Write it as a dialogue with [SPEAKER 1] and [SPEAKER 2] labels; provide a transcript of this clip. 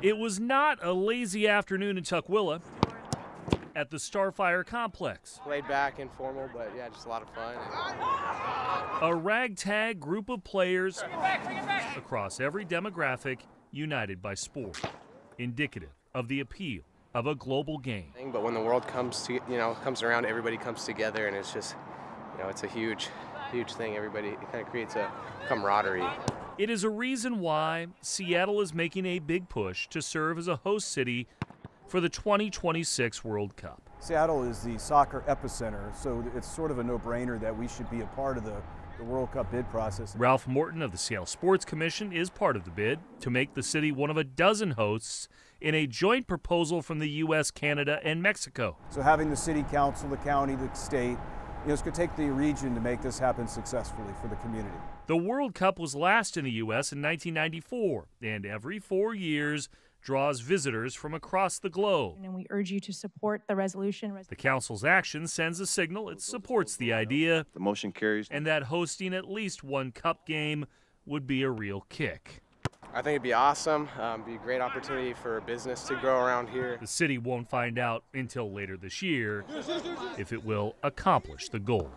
[SPEAKER 1] It was not a lazy afternoon in Tukwila at the Starfire Complex.
[SPEAKER 2] Laid back, informal, but yeah, just a lot of fun.
[SPEAKER 1] A ragtag group of players across every demographic united by sport, indicative of the appeal of a global game.
[SPEAKER 2] But when the world comes to, you know, comes around, everybody comes together, and it's just, you know, it's a huge, huge thing. Everybody, it kind of creates a camaraderie.
[SPEAKER 1] It is a reason why Seattle is making a big push to serve as a host city for the 2026 World Cup.
[SPEAKER 3] Seattle is the soccer epicenter, so it's sort of a no-brainer that we should be a part of the, the World Cup bid process.
[SPEAKER 1] Ralph Morton of the Seattle Sports Commission is part of the bid to make the city one of a dozen hosts in a joint proposal from the U.S., Canada, and Mexico.
[SPEAKER 3] So having the city council, the county, the state, know, it's going to take the region to make this happen successfully for the community.
[SPEAKER 1] The World Cup was last in the U.S. in 1994, and every four years draws visitors from across the globe.
[SPEAKER 4] And we urge you to support the resolution.
[SPEAKER 1] The council's action sends a signal it supports the idea.
[SPEAKER 5] The motion carries.
[SPEAKER 1] And that hosting at least one cup game would be a real kick.
[SPEAKER 2] I think it'd be awesome. Um, be a great opportunity for business to grow around here.
[SPEAKER 1] The city won't find out until later this year if it will accomplish the goal.